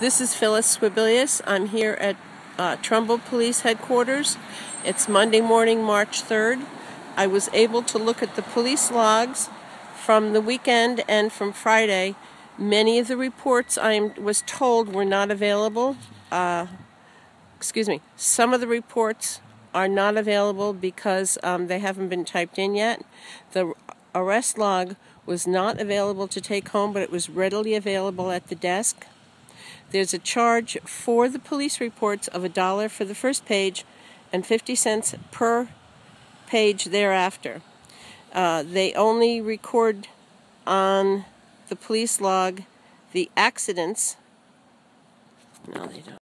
This is Phyllis Swebilius. I'm here at uh, Trumbull Police Headquarters. It's Monday morning, March 3rd. I was able to look at the police logs from the weekend and from Friday. Many of the reports I was told were not available. Uh, excuse me. Some of the reports are not available because um, they haven't been typed in yet. The arrest log was not available to take home, but it was readily available at the desk. There's a charge for the police reports of a dollar for the first page and 50 cents per page thereafter. Uh, they only record on the police log the accidents. No, they don't.